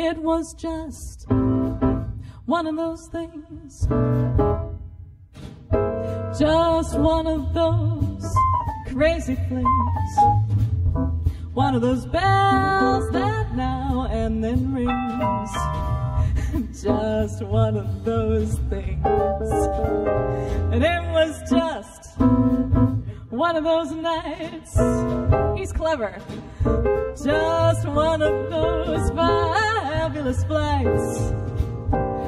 It was just one of those things. Just one of those crazy flings. One of those bells that now and then rings. just one of those things. And it was just one of those nights. He's clever. Just one of those fabulous flights.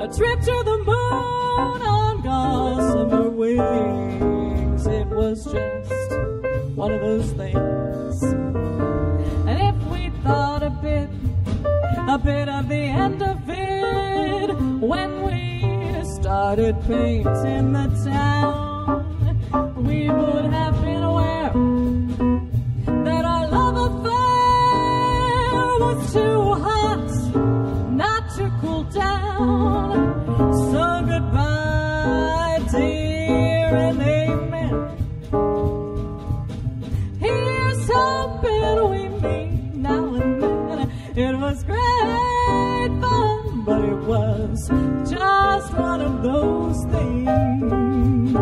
A trip to the moon on gossamer wings. It was just one of those things. And if we thought a bit, a bit of the end of it, when we started painting the town, we would have been aware that our love affair was too hot not to cool down. So goodbye, dear, and amen. Here's hoping we meet now and then. It was great fun, but it was just one of those things.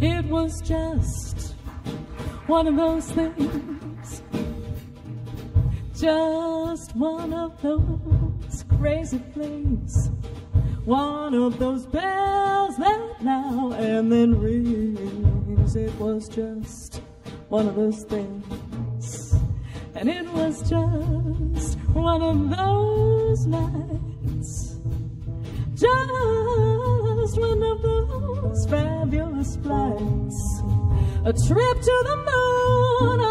It was just one of those things. Just one of those crazy things. One of those bells that now and then rings. It was just one of those things. And it was just one of those nights. A trip to the moon